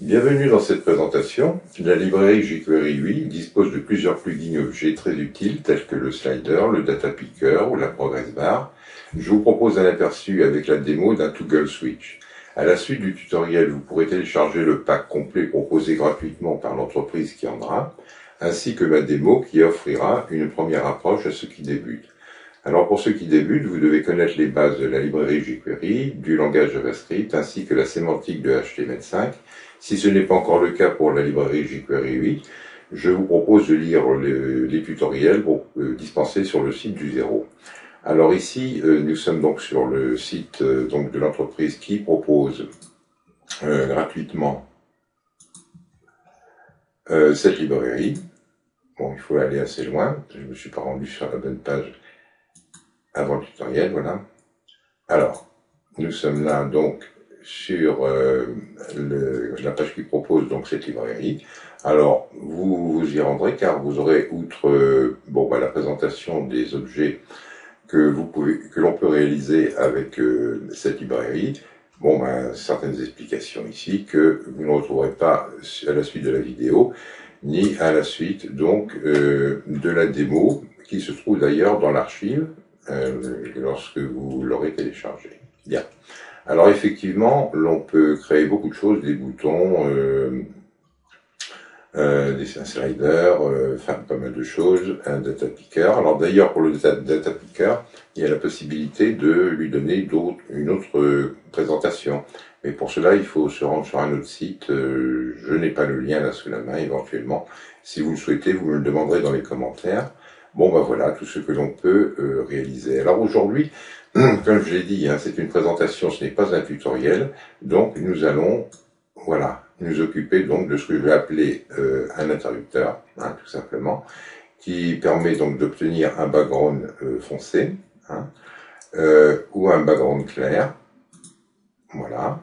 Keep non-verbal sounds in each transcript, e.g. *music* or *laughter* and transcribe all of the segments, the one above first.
Bienvenue dans cette présentation. La librairie jQuery 8 dispose de plusieurs plugins objets très utiles tels que le slider, le data picker ou la progress bar. Je vous propose un aperçu avec la démo d'un toggle switch. À la suite du tutoriel, vous pourrez télécharger le pack complet proposé gratuitement par l'entreprise qui en a, ainsi que ma démo qui offrira une première approche à ceux qui débutent. Alors pour ceux qui débutent, vous devez connaître les bases de la librairie jQuery, du langage JavaScript, ainsi que la sémantique de HTML5. Si ce n'est pas encore le cas pour la librairie jQuery 8, je vous propose de lire les, tutoriels euh, dispensés sur le site du zéro. Alors ici, euh, nous sommes donc sur le site euh, donc de l'entreprise qui propose gratuitement cette librairie. Bon, il faut aller assez loin. Je ne me suis pas rendu sur la bonne page avant le tutoriel, voilà. Alors, nous sommes là donc sur euh, le, la page qui propose donc cette librairie. Alors, vous vous y rendrez car vous aurez, outre euh, bon, bah, la présentation des objets que vous pouvez, que l'on peut réaliser avec euh, cette librairie, bon, bah, certaines explications ici que vous ne retrouverez pas à la suite de la vidéo, ni à la suite donc de la démo qui se trouve d'ailleurs dans l'archive euh, lorsque vous l'aurez téléchargé. Bien. Alors effectivement, l'on peut créer beaucoup de choses, des boutons, euh, euh, des sliders, euh, enfin pas mal de choses, un data picker. Alors d'ailleurs pour le data, picker, il y a la possibilité de lui donner une autre présentation. Mais pour cela, il faut se rendre sur un autre site. je n'ai pas le lien là sous la main éventuellement. Si vous le souhaitez, vous me le demanderez dans les commentaires. Bon, ben voilà, tout ce que l'on peut euh, réaliser. Alors aujourd'hui, *clears throat* comme je l'ai dit, hein, c'est une présentation, ce n'est pas un tutoriel, donc nous allons, voilà, nous occuper donc de ce que je vais appeler euh, un interrupteur, hein, tout simplement, qui permet donc d'obtenir un background euh, foncé, hein, ou un background clair, voilà,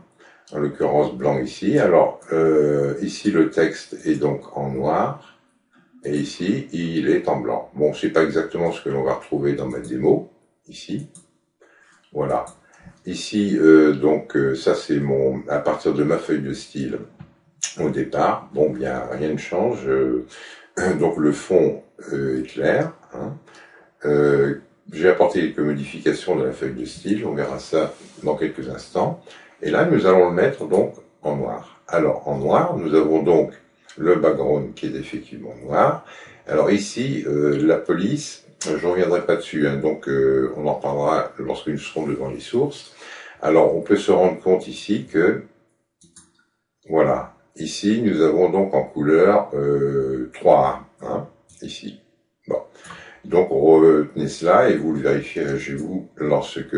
en l'occurrence blanc ici. Alors, ici le texte est donc en noir, et ici, il est en blanc. Bon, c'est pas exactement ce que l'on va retrouver dans ma démo, ici. Voilà. Ici, euh, donc, euh, ça c'est mon, à partir de ma feuille de style au départ. Bon, bien, rien ne change. Euh, *clears throat* donc, le fond est clair. Hein. J'ai apporté quelques modifications de la feuille de style. On verra ça dans quelques instants. Et là, nous allons le mettre donc en noir. Alors, en noir, nous avons donc le background qui est effectivement noir. Alors ici, euh, la police, je reviendrai pas dessus, hein, donc euh, on en reparlera lorsque nous serons devant les sources. Alors on peut se rendre compte ici que, voilà, ici nous avons donc en couleur euh, 3A, hein, ici. Bon, donc retenez cela et vous le vérifierez chez vous lorsque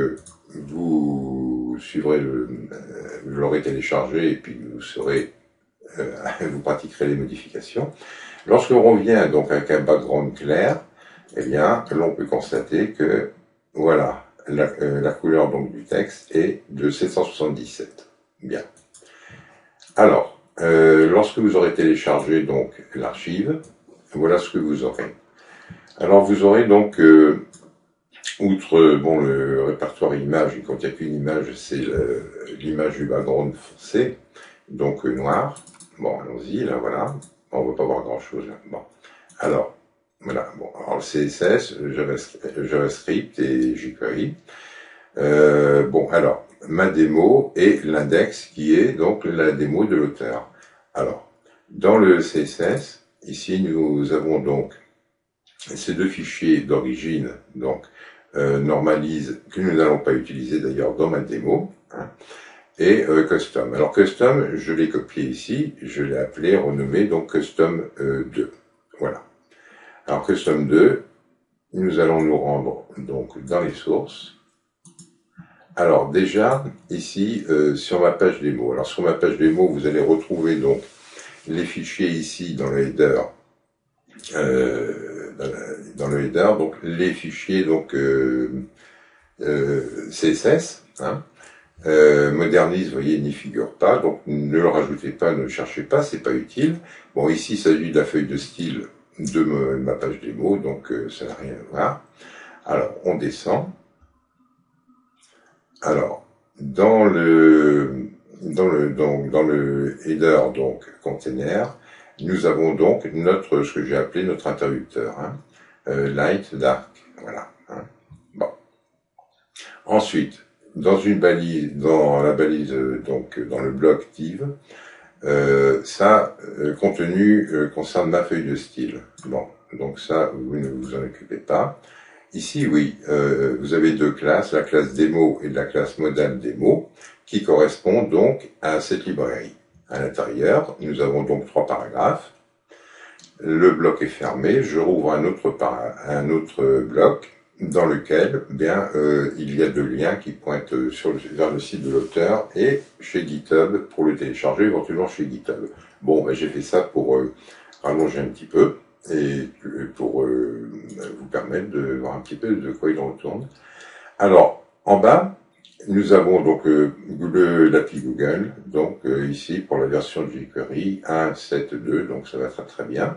vous suivrez le, euh, vous l'aurez téléchargé et puis vous serez *laughs* vous pratiquerez les modifications. Lorsque l'on revient donc avec un background clair, eh bien, l'on peut constater que, voilà, la, euh, couleur donc du texte est de 777. Bien. Alors, euh, lorsque vous aurez téléchargé donc l'archive, voilà ce que vous aurez. Alors vous aurez donc, euh, outre bon le répertoire image, il contient qu'une image, c'est l'image du background foncé, donc noir. Bon, allons-y, là, voilà. On va pas voir grand-chose, Bon. Alors, voilà. Bon, alors le CSS, JavaScript et jQuery. Euh, bon, alors, ma démo et l'index qui est donc la démo de l'auteur. Alors, dans le CSS, ici, nous avons donc ces deux fichiers d'origine, donc euh, normalise, que nous n'allons pas utiliser d'ailleurs dans ma démo. Hein et euh, custom. Alors custom, je l'ai copié ici, je l'ai appelé, renommé donc custom 2. Euh, voilà. Alors custom 2, nous allons nous rendre donc dans les sources. Alors déjà, ici, euh, sur ma page démo. Alors sur ma page démo, vous allez retrouver donc les fichiers ici dans le header, euh, dans, le header, donc les fichiers donc CSS, hein, euh, modernise, vous voyez, n'y figure pas, donc ne le rajoutez pas, ne le cherchez pas, c'est pas utile. Bon, ici, il s'agit de la feuille de style de ma page démo, donc euh, ça n'a rien à voir. Alors, on descend. Alors, dans le dans le, donc, dans le header, donc, container, nous avons donc notre, ce que j'ai appelé notre interrupteur, hein, euh, light, dark, voilà. Hein. Bon. Ensuite, dans une balise, dans la balise, donc, dans le bloc div, euh, ça, euh, contenu euh, concerne ma feuille de style. Bon, donc ça, vous ne vous en occupez pas. Ici, oui, euh, vous avez deux classes, la classe démo et la classe modale démo, qui correspondent donc à cette librairie. À l'intérieur, nous avons donc trois paragraphes. Le bloc est fermé, je rouvre un autre, un autre bloc dans lequel bien euh, il y a deux liens qui pointent le, vers le site de l'auteur et chez GitHub pour le télécharger, éventuellement chez GitHub. Bon, ben, j'ai fait ça pour euh, rallonger un petit peu et pour euh, vous permettre de voir un petit peu de quoi il retourne. Alors, en bas, nous avons donc euh, l'appli Google, donc euh, ici pour la version de jQuery 1.7.2, donc ça va très très bien.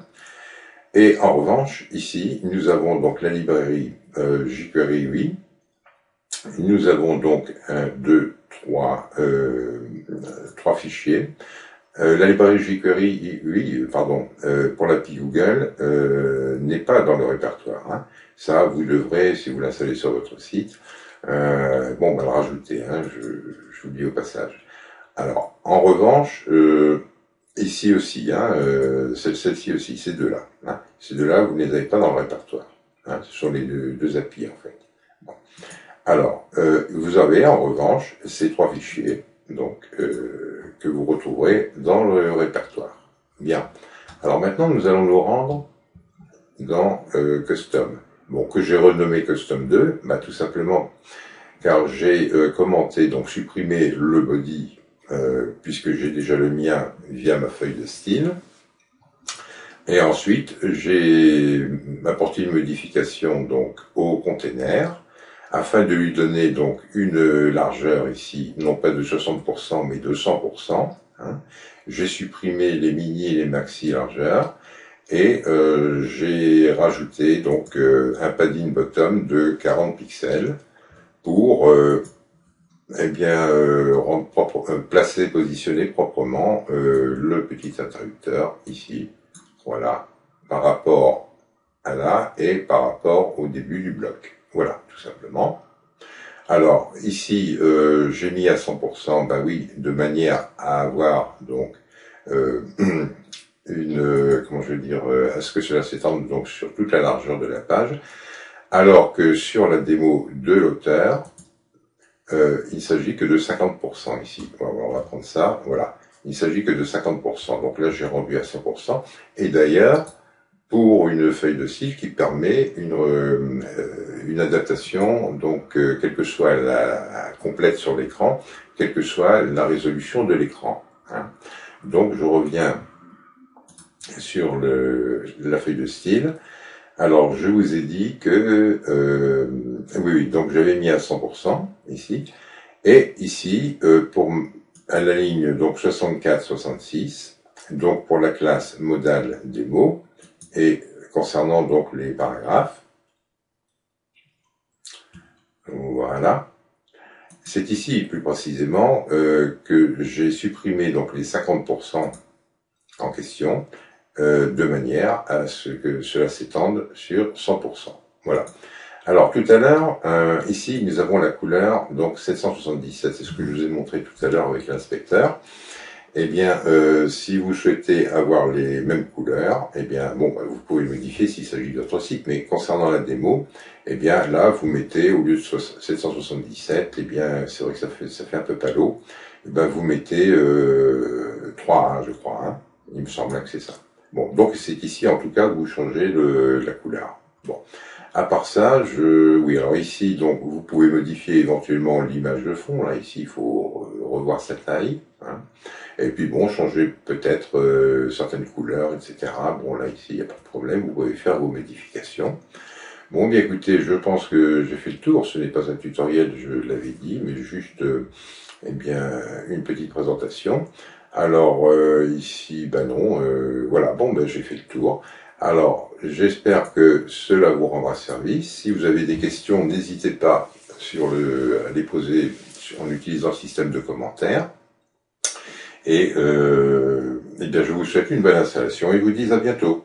Et en revanche, ici, nous avons donc la librairie euh, jQuery 8. Nous avons donc un, deux, trois, euh, trois fichiers. Euh, la librairie jQuery, oui, pardon, euh, pour l'API Google, euh, n'est pas dans le répertoire. Hein. Ça, vous devrez, si vous l'installez sur votre site, bon, bah, le rajouter, hein, je, je, vous le dis au passage. Alors, en revanche, ici aussi, hein, celle-ci aussi, ces deux-là. Hein, ces deux-là, vous ne les avez pas dans le répertoire. Hein, ce sont les deux, deux en fait. Bon. Alors, vous avez, en revanche, ces trois fichiers, donc... Euh, que vous retrouverez dans le répertoire. Bien. Alors maintenant, nous allons nous rendre dans euh, Custom. Bon, que j'ai renommé Custom 2, bah, tout simplement car j'ai euh, commenté, donc supprimé le body, euh, puisque j'ai déjà le mien via ma feuille de style. Et ensuite, j'ai apporté une modification donc au container afin de lui donner donc une largeur ici, non pas de 60%, mais de 100%. Hein. J'ai supprimé les mini et les maxi largeurs et euh, j'ai rajouté donc euh, un padding bottom de 40 pixels pour eh bien euh, rendre propre, euh, placer, positionner proprement le petit interrupteur ici, voilà, par rapport à là et par rapport au début du bloc. Voilà, tout simplement. Alors, ici, euh, j'ai mis à 100%, bah oui, de manière à avoir, donc, euh, *clears throat* une, comment je vais dire, euh, à ce que cela s'étende donc sur toute la largeur de la page, alors que sur la démo de l'auteur, euh, il s'agit que de 50% ici. on va prendre ça, voilà. Il s'agit que de 50%. Donc là, j'ai rendu à 100%. Et d'ailleurs, pour une feuille de style qui permet une, euh, une adaptation, donc euh, quelle que soit la, complète sur l'écran, quelle que soit la résolution de l'écran. Hein. Donc je reviens sur le, la feuille de style. Alors je vous ai dit que euh, oui, oui, donc j'avais mis à 100% ici, et ici euh, pour à la ligne donc 64-66, donc pour la classe modale des mots, et concernant donc les paragraphes, voilà, c'est ici plus précisément euh, que j'ai supprimé donc les 50% en question euh, de manière à ce que cela s'étende sur 100%. Voilà. Alors tout à l'heure, euh, ici nous avons la couleur donc 777, c'est ce que je vous ai montré tout à l'heure avec l'inspecteur eh bien, euh, si vous souhaitez avoir les mêmes couleurs, eh bien, bon, bah, vous pouvez modifier s'il s'agit d'autres sites, mais concernant la démo, eh bien, là, vous mettez, au lieu de 777, eh bien, c'est vrai que ça fait, ça fait un peu palo, eh ben, vous mettez euh, 3, je crois, hein. il me semble que c'est ça. Bon, donc c'est ici, en tout cas, vous changez le, la couleur. Bon. À part ça, je, oui, alors ici, donc, vous pouvez modifier éventuellement l'image de fond. Là, ici, il faut revoir sa taille. Hein. Et puis bon, changer peut-être euh, certaines couleurs, etc. Bon, là, ici, il n'y a pas de problème, vous pouvez faire vos modifications. Bon, bien écoutez, je pense que j'ai fait le tour. Ce n'est pas un tutoriel, je l'avais dit, mais juste, euh, eh bien, une petite présentation. Alors, euh, ici, ben non, voilà, bon, ben j'ai fait le tour. Alors, j'espère que cela vous rendra service. Si vous avez des questions, n'hésitez pas sur le, à les poser en utilisant le système de commentaires. Et, euh, eh bien, je vous souhaite une bonne installation et vous dis à bientôt.